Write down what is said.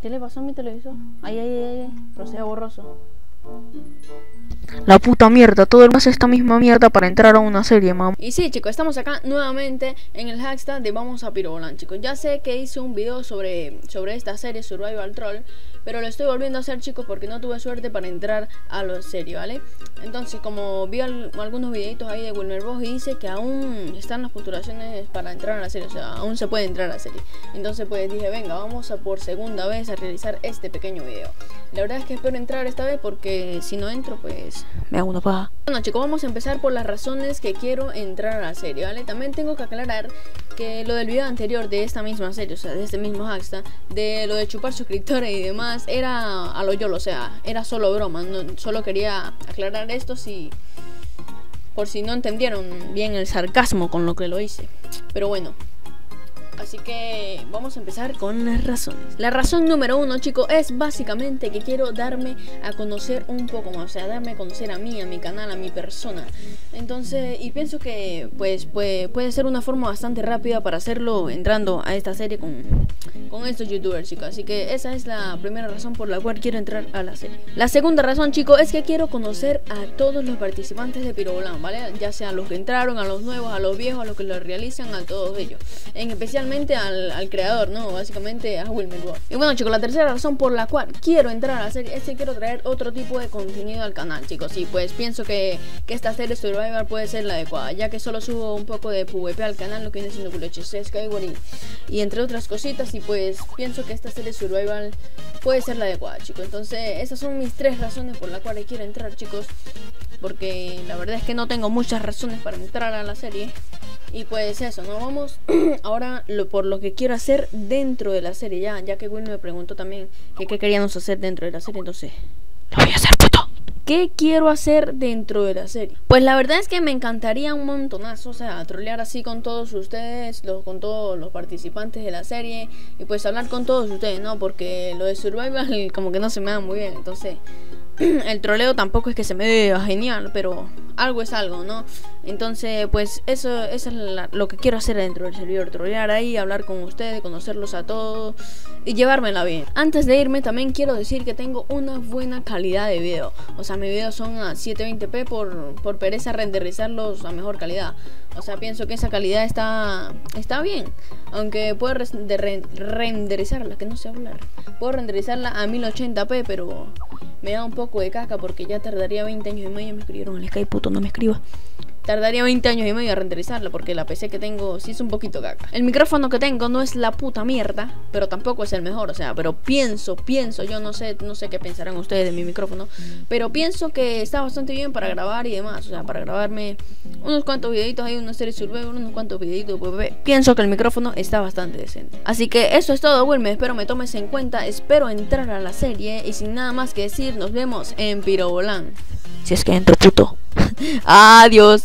¿Qué le pasó a mi televisor? Ay, ay, ay, ay. Procede borroso. La puta mierda, todo el más esta misma mierda para entrar a una serie, mamá. Y sí, chicos, estamos acá nuevamente en el hashtag de Vamos a Pirobolan, chicos. Ya sé que hice un video sobre, sobre esta serie Survival Troll, pero lo estoy volviendo a hacer, chicos, porque no tuve suerte para entrar a la serie, ¿vale? Entonces, como vi algunos videitos ahí de Wilmer Bosch y dice que aún están las postulaciones para entrar a la serie, o sea, aún se puede entrar a la serie. Entonces, pues dije, venga, vamos a por segunda vez a realizar este pequeño video. La verdad es que espero entrar esta vez porque si no entro, pues me hago una paja. Bueno, chicos, vamos a empezar por las razones que quiero entrar a la serie, ¿vale? También tengo que aclarar que lo del video anterior de esta misma serie, o sea, de este mismo hashtag, de lo de chupar suscriptores y demás, era a lo yo, o sea, era solo broma. solo quería aclarar esto si. Por si no entendieron bien el sarcasmo con lo que lo hice. Pero bueno, Así que vamos a empezar con las razones. La razón número uno, chicos, es básicamente que quiero darme a conocer un poco más. O sea, darme a conocer a mí, a mi canal, a mi persona. Entonces, y pienso que pues puede, ser una forma bastante rápida para hacerlo entrando a esta serie con, con estos youtubers, chicos. Así que esa es la primera razón por la cual quiero entrar a la serie. La segunda razón, chicos, es que quiero conocer a todos los participantes de Pirobolán, ¿vale? Ya sean los que entraron, a los nuevos, a los viejos, a los que lo realizan, a todos ellos. En especial al, creador, ¿no? Básicamente a Wilmer Y bueno, chicos, la tercera razón por la cual quiero entrar a la serie es que quiero traer otro tipo de contenido al canal, chicos. Y pues pienso que, que esta serie Survivor puede ser la adecuada, ya que solo subo un poco de PvP al canal, lo que viene siendo HC, Skyward y, y entre otras cositas. Y pues pienso que esta serie Survival puede ser la adecuada, chicos. Entonces, esas son mis tres razones por las cuales quiero entrar, chicos. Porque la verdad es que no tengo muchas razones para entrar a la serie. Y pues eso, ¿no? Vamos ahora lo, por lo que quiero hacer dentro de la serie. Ya, ya que Will me preguntó también que qué queríamos hacer dentro de la serie, entonces lo voy a hacer, puto. ¿Qué quiero hacer dentro de la serie? Pues la verdad es que me encantaría un montonazo, o sea, trolear así con todos ustedes, con todos los participantes de la serie y pues hablar con todos ustedes, ¿no? Porque lo de Survival como que no se me da muy bien, entonces el troleo tampoco es que se me vea genial, pero algo es algo, ¿no? Entonces, pues eso, eso es lo que quiero hacer dentro del servidor, trolear ahí, hablar con ustedes, conocerlos a todos y llevármela bien. Antes de irme también quiero decir que tengo una buena calidad de video, o sea, mis videos son a 720p por, por pereza renderizarlos a mejor calidad. O sea, pienso que esa calidad está, está bien. Aunque puedo renderizarla, que no sé hablar. Puedo renderizarla a 1080p, pero me da un poco de caca porque ya tardaría 20 años y medio. Me escribieron al Skype, puto, no me escriba tardaría 20 años y medio a renderizarla porque la PC que tengo sí es un poquito caca. El micrófono que tengo no es la puta mierda, pero tampoco es el mejor, o sea, pero pienso, pienso, yo no sé, no sé qué pensarán ustedes de mi micrófono, pero pienso que está bastante bien para grabar y demás, o sea, para grabarme unos cuantos videitos ahí, una serie survival, unos cuantos videitos, pues, pienso que el micrófono está bastante decente. Así que eso es todo, Wilmer, espero me tomes en cuenta, espero entrar a la serie y sin nada más que decir, nos vemos en Pirobolán. Si es que entro puto. Adiós.